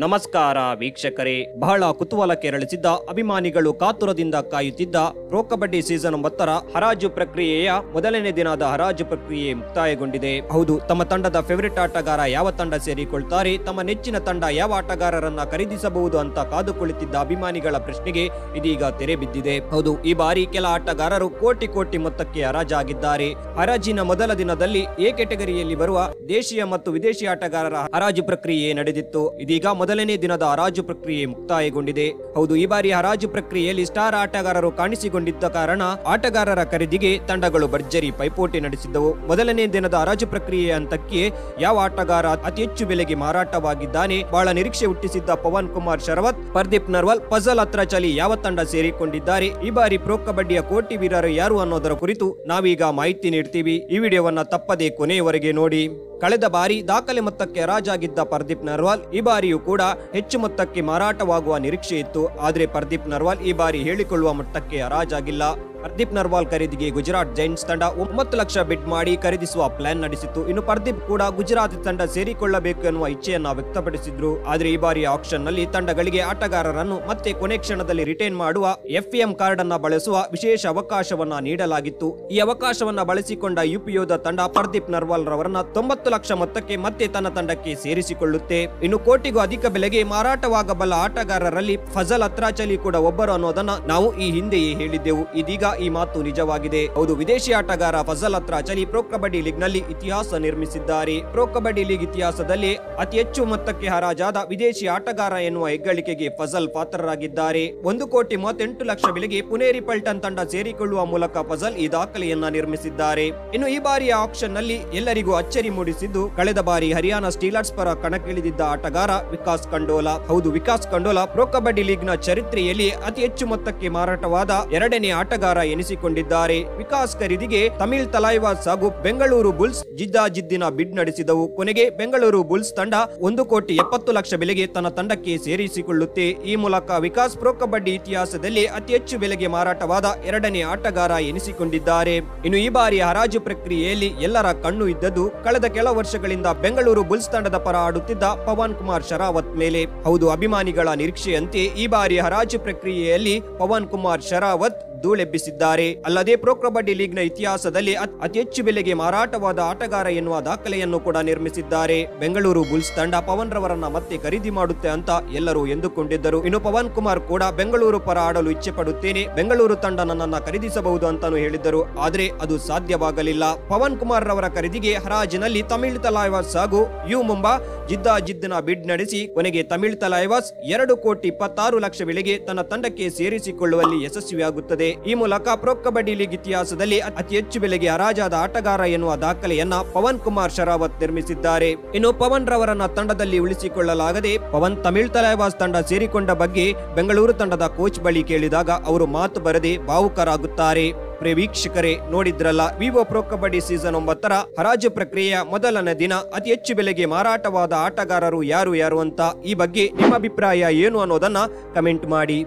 ನಮಸ್ಕಾರ ವೀಕ್ಷಕರೇ. ಬಹಳ ಕುತೂಹಲ ಕೆರಳಿಸಿದ್ದ ಅಭಿಮಾನಿಗಳು ಕಾತುರದಿಂದ ಕಾಯುತ್ತಿದ್ದ ಪ್ರೋ ಕಬಡ್ಡಿ ಸೀಸನ್ ಒಂಬತ್ತರ ಹರಾಜು ಪ್ರಕ್ರಿಯೆಯ ಮೊದಲನೇ ದಿನದ ಹರಾಜು ಪ್ರಕ್ರಿಯೆ ಮುಕ್ತಾಯಗೊಂಡಿದೆ. ಹೌದು, ತಮ್ಮ ತಂಡದ ಫೇವರಿಟ್ ಆಟಗಾರ ಯಾವ ತಂಡ ಸೇರಿಕೊಳ್ತಾರೆ, ತಮ್ಮ ನೆಚ್ಚಿನ ತಂಡ ಯಾವ ಆಟಗಾರರನ್ನ ಖರೀದಿಸಬಹುದು ಅಂತ ಕಾದು ಕುಳಿತಿದ್ದ ಅಭಿಮಾನಿಗಳ ಪ್ರಶ್ನೆಗೆ ಇದೀಗ ತೆರೆ ಬಿದ್ದಿದೆ. ಹೌದು, ಈ ಬಾರಿ ಕೆಲ ಆಟಗಾರರು ಕೋಟಿ ಕೋಟಿ ಮೊತ್ತಕ್ಕೆ ಹರಾಜಾಗಿದ್ದಾರೆ. ಹರಾಜಿನ ಮೊದಲ ದಿನದಲ್ಲಿ ಎ ಕೆಟಗರಿಯಲ್ಲಿ ಬರುವ ದೇಶೀಯ ಮತ್ತು ವಿದೇಶಿ ಆಟಗಾರರ ಹರಾಜು ಪ್ರಕ್ರಿಯೆ ನಡೆದಿತ್ತು. ಇದೀಗ ಮೊದಲನೇ ದಿನದ ಹರಾಜು ಪ್ರಕ್ರಿಯೆ ಮುಕ್ತಾಯಗೊಂಡಿದೆ. ಹೌದು, ಈ ಬಾರಿ ಹರಾಜು ಪ್ರಕ್ರಿಯೆಯಲ್ಲಿ ಸ್ಟಾರ್ ಆಟಗಾರರು ಕಾಣಿಸಿಕೊಂಡಿದ್ದ ಕಾರಣ ಆಟಗಾರರ ಖರೀದಿಗೆ ತಂಡಗಳು ಭರ್ಜರಿ ಪೈಪೋಟಿ ನಡೆಸಿದ್ದವು. ಮೊದಲನೇ ದಿನದ ಹರಾಜು ಪ್ರಕ್ರಿಯೆಯ ಹಂತಕ್ಕೆ ಯಾವ ಆಟಗಾರ ಅತಿ ಹೆಚ್ಚು ಬೆಲೆಗೆ ಮಾರಾಟವಾಗಿದ್ದಾನೆ? ಬಹಳ ನಿರೀಕ್ಷೆ ಹುಟ್ಟಿಸಿದ್ದ ಪವನ್ ಕುಮಾರ್ ಶರವತ್, ಪರ್ದೀಪ್ ನರ್ವಾಲ್ ಫಜಲ್ ಹತ್ರ ಚಲಿ ಯಾವ ತಂಡ ಸೇರಿಕೊಂಡಿದ್ದಾರೆ? ಈ ಬಾರಿ ಪ್ರೊ ಕಬಡ್ಡಿಯ ಕೋಟಿ ವೀರರು ಯಾರು ಅನ್ನೋದರ ಕುರಿತು ನಾವೀಗ ಮಾಹಿತಿ ನೀಡ್ತೀವಿ. ಈ ವಿಡಿಯೋವನ್ನ ತಪ್ಪದೆ ಕೊನೆಯವರೆಗೆ ನೋಡಿ. ಕಳೆದ ಬಾರಿ ದಾಖಲೆ ಮೊತ್ತಕ್ಕೆ ಹರಾಜಾಗಿದ್ದ ಪರ್ದೀಪ್ ನರ್ವಾಲ್, ಈ ಬಾರಿಯೂ ಕೂಡ ಹೆಚ್ಚು ಮೊತ್ತಕ್ಕೆ ಮಾರಾಟವಾಗುವ ನಿರೀಕ್ಷೆ ಇತ್ತು ಆದರೆ ಪ್ರದೀಪ್ ನರ್ವಾಲ್ ಈ ಬಾರಿ ಹೇಳಿಕೊಳ್ಳುವ ಮಟ್ಟಕ್ಕೆ ಹರಾಜಾಗಿಲ್ಲ ಪರ್ದೀಪ್ ನರ್ವಾಲ್ ಖರೀದಿಗೆ ಗುಜರಾತ್ ಜೈಂಟ್ಸ್ ತಂಡ ಒಂಬತ್ತು ಲಕ್ಷ ಬಿಡ್ ಮಾಡಿ ಖರೀದಿಸುವ ಪ್ಲಾನ್ ನಡೆಸಿತ್ತು. ಇನ್ನು ಪರ್ದೀಪ್ ಕೂಡ ಗುಜರಾತ್ ತಂಡ ಸೇರಿಕೊಳ್ಳಬೇಕು ಎನ್ನುವ ಇಚ್ಛೆಯನ್ನ ವ್ಯಕ್ತಪಡಿಸಿದ್ರು. ಆದರೆ ಈ ಬಾರಿ ಆಕ್ಷನ್ನಲ್ಲಿ ತಂಡಗಳಿಗೆ ಆಟಗಾರರನ್ನು ಮತ್ತೆ ಕೊನೆ ಕ್ಷಣದಲ್ಲಿ ರಿಟೈನ್ ಮಾಡುವ ಎಫ್ಎಂ ಕಾರ್ಡ್ ಅನ್ನ ಬಳಸುವ ವಿಶೇಷ ಅವಕಾಶವನ್ನ ನೀಡಲಾಗಿತ್ತು. ಈ ಅವಕಾಶವನ್ನ ಬಳಸಿಕೊಂಡ ಯುಪಿಯೋದ ತಂಡ ಪರ್ದೀಪ್ ನರ್ವಾಲ್ ರವರನ್ನ ತೊಂಬತ್ತು ಲಕ್ಷ ಮೊತ್ತಕ್ಕೆ ಮತ್ತೆ ತನ್ನ ತಂಡಕ್ಕೆ ಸೇರಿಸಿಕೊಳ್ಳುತ್ತೆ. ಇನ್ನು ಕೋಟಿಗೂ ಅಧಿಕ ಬೆಲೆಗೆ ಮಾರಾಟವಾಗಬಲ್ಲ ಆಟಗಾರರಲ್ಲಿ ಫಜಲ್ ಅತ್ರಾಚಲಿ ಕೂಡ ಒಬ್ಬರು ಅನ್ನೋದನ್ನ ನಾವು ಈ ಹಿಂದೆಯೇ ಹೇಳಿದ್ದೆವು. ಇದೀಗ ಈ ಮಾತು ನಿಜವಾಗಿದೆ. ಹೌದು, ವಿದೇಶಿ ಆಟಗಾರ ಫಜಲ್ ಅತ್ರಾಚಲಿ ಪ್ರೊ ಕಬಡ್ಡಿ ಲೀಗ್ನಲ್ಲಿ ಇತಿಹಾಸ ನಿರ್ಮಿಸಿದ್ದಾರೆ. ಪ್ರೊ ಕಬಡ್ಡಿ ಲೀಗ್ ಇತಿಹಾಸದಲ್ಲಿ ಅತಿ ಹೆಚ್ಚು ಮೊತ್ತಕ್ಕೆ ಹರಾಜಾದ ವಿದೇಶಿ ಆಟಗಾರ ಎನ್ನುವ ಹೆಗ್ಗಳಿಕೆಗೆ ಫಜಲ್ ಪಾತ್ರರಾಗಿದ್ದಾರೆ. ಒಂದು ಕೋಟಿ ಮೂವತ್ತೆಂಟು ಲಕ್ಷ ಬೆಲೆಗೆ ಪುನೇರಿ ಪಲ್ಟನ್ ತಂಡ ಸೇರಿಕೊಳ್ಳುವ ಮೂಲಕ ಫಜಲ್ ಈ ದಾಖಲೆಯನ್ನ ನಿರ್ಮಿಸಿದ್ದಾರೆ. ಇನ್ನು ಈ ಬಾರಿಯ ಆಕ್ಷನ್ನಲ್ಲಿ ಎಲ್ಲರಿಗೂ ಅಚ್ಚರಿ ಮೂಡಿಸಿದ್ದು ಕಳೆದ ಬಾರಿ ಹರಿಯಾಣ ಸ್ಟೀಲರ್ಸ್ ಪರ ಕಣಕ್ಕಿಳಿದಿದ್ದ ಆಟಗಾರ ವಿಕಾಸ್ ಕಂಡೋಲಾ ಹೌದು, ವಿಕಾಸ್ ಕಂಡೋಲಾ ಪ್ರೊ ಕಬಡ್ಡಿ ಲೀಗ್ನ ಚರಿತ್ರೆಯಲ್ಲಿ ಅತಿ ಹೆಚ್ಚು ಮೊತ್ತಕ್ಕೆ ಮಾರಾಟವಾದ ಎರಡನೇ ಆಟಗಾರ ಎನಿಸಿಕೊಂಡಿದ್ದಾರೆ. ವಿಕಾಸ್ ಖರೀದಿಗೆ ತಮಿಳ್ ತಲಾಯ್ವಾಸ್ ಹಾಗೂ ಬೆಂಗಳೂರು ಬುಲ್ಸ್ ಜಿದ್ದಾಜಿದ್ದಿನ ಬಿಡ್ ನಡೆಸಿದವು. ಕೊನೆಗೆ ಬೆಂಗಳೂರು ಬುಲ್ಸ್ ತಂಡ ಒಂದು ಕೋಟಿ ಎಪ್ಪತ್ತು ಲಕ್ಷ ಬೆಲೆಗೆ ತನ್ನ ತಂಡಕ್ಕೆ ಸೇರಿಸಿಕೊಳ್ಳುತ್ತೆ. ಈ ಮೂಲಕ ವಿಕಾಸ್ ಪ್ರೋ ಕಬಡ್ಡಿ ಇತಿಹಾಸದಲ್ಲಿ ಅತಿ ಹೆಚ್ಚು ಬೆಲೆಗೆ ಮಾರಾಟವಾದ ಎರಡನೇ ಆಟಗಾರ ಎನಿಸಿಕೊಂಡಿದ್ದಾರೆ. ಇನ್ನು ಈ ಬಾರಿ ಹರಾಜು ಪ್ರಕ್ರಿಯೆಯಲ್ಲಿ ಎಲ್ಲರ ಕಣ್ಣು ಇದ್ದದ್ದು ಕಳೆದ ಕೆಲ ವರ್ಷಗಳಿಂದ ಬೆಂಗಳೂರು ಬುಲ್ಸ್ ತಂಡದ ಪರ ಆಡುತ್ತಿದ್ದ ಪವನ್ ಕುಮಾರ್ ಶರಾವತ್ ಮೇಲೆ. ಹೌದು, ಅಭಿಮಾನಿಗಳ ನಿರೀಕ್ಷೆಯಂತೆ ಈ ಬಾರಿ ಹರಾಜು ಪ್ರಕ್ರಿಯೆಯಲ್ಲಿ ಪವನ್ ಕುಮಾರ್ ಶರಾವತ್ ಧೂಳೆಬ್ಬಿಸಿದ್ದಾರೆ. ಅಲ್ಲದೆ ಪ್ರೊ ಕಬಡ್ಡಿ ಲೀಗ್ನ ಇತಿಹಾಸದಲ್ಲಿ ಅತ್- ಹೆಚ್ಚು ಬೆಲೆಗೆ ಮಾರಾಟವಾದ ಆಟಗಾರ ಎನ್ನುವ ದಾಖಲೆಯನ್ನು ಕೂಡ ನಿರ್ಮಿಸಿದ್ದಾರೆ. ಬೆಂಗಳೂರು ಬುಲ್ಸ್ ತಂಡ ಪವನ್ ರವರನ್ನ ಮತ್ತೆ ಖರೀದಿ ಮಾಡುತ್ತೆ ಅಂತ ಎಲ್ಲರೂ ಎಂದುಕೊಂಡಿದ್ದರು. ಇನ್ನು ಪವನ್ ಕುಮಾರ್ ಕೂಡ ಬೆಂಗಳೂರು ಪರ ಆಡಲು ಇಚ್ಛೆ ಪಡುತ್ತೇನೆ ಬೆಂಗಳೂರು ತಂಡ ನನ್ನನ್ನ ಖರೀದಿಸಬಹುದು ಅಂತಾನು ಹೇಳಿದ್ದರು. ಆದರೆ ಅದು ಸಾಧ್ಯವಾಗಲಿಲ್ಲ. ಪವನ್ ಕುಮಾರ್ ರವರ ಖರೀದಿಗೆ ಹರಾಜಿನಲ್ಲಿ ತಮಿಳು ತಲಾಯ್ವಾಸ್ ಹಾಗೂ ಯು ಮುಂಬಾ ಜಿದ್ದಾ ಜಿದ್ದಿನ ಬಿಡ್ ನಡೆಸಿ ಕೊನೆಗೆ ತಮಿಳ್ ತಲಾಯ್ವಾಸ್ ಎರಡು ಕೋಟಿ ಇಪ್ಪತ್ತಾರು ಲಕ್ಷ ಬೆಲೆಗೆ ತನ್ನ ತಂಡಕ್ಕೆ ಸೇರಿಸಿಕೊಳ್ಳುವಲ್ಲಿ ಯಶಸ್ವಿಯಾಗುತ್ತದೆ. ಈ ಮೂಲಕ ಪ್ರೊ ಕಬಡ್ಡಿ ಲೀಗ್ ಇತಿಹಾಸದಲ್ಲಿ ಅತಿ ಹೆಚ್ಚು ಬೆಲೆಗೆ ಹರಾಜಾದ ಆಟಗಾರ ಎನ್ನುವ ದಾಖಲೆಯನ್ನ ಪವನ್ ಕುಮಾರ್ ಶರಾವತ್ ನಿರ್ಮಿಸಿದ್ದಾರೆ. ಇನ್ನು ಪವನ್ ರವರನ್ನ ತಂಡದಲ್ಲಿ ಉಳಿಸಿಕೊಳ್ಳಲಾಗದೆ ಪವನ್ ತಮಿಳ್ ತಲೈವಾಸ್ ತಂಡ ಸೇರಿಕೊಂಡ ಬಗ್ಗೆ ಬೆಂಗಳೂರು ತಂಡದ ಕೋಚ್ ಬಳಿ ಕೇಳಿದಾಗ ಅವರು ಮಾತು ಬರದೆ ಭಾವುಕರಾಗುತ್ತಾರೆ. ಪ್ರಿಯ ವೀಕ್ಷಕರೇ, ನೋಡಿದ್ರಲ್ಲ, ವಿವೋ ಪ್ರೊ ಕಬಡ್ಡಿ ಸೀಸನ್ ಒಂಬತ್ತರ ಹರಾಜು ಪ್ರಕ್ರಿಯೆಯ ಮೊದಲನೇ ದಿನ. ಅತಿ ಹೆಚ್ಚು ಬೆಲೆಗೆ ಮಾರಾಟವಾದ ಆಟಗಾರರು ಯಾರು ಯಾರು ಅಂತ ಈ ಬಗ್ಗೆ ನಿಮ್ಮ ಅಭಿಪ್ರಾಯ ಏನು ಅನ್ನೋದನ್ನ ಕಮೆಂಟ್ ಮಾಡಿ.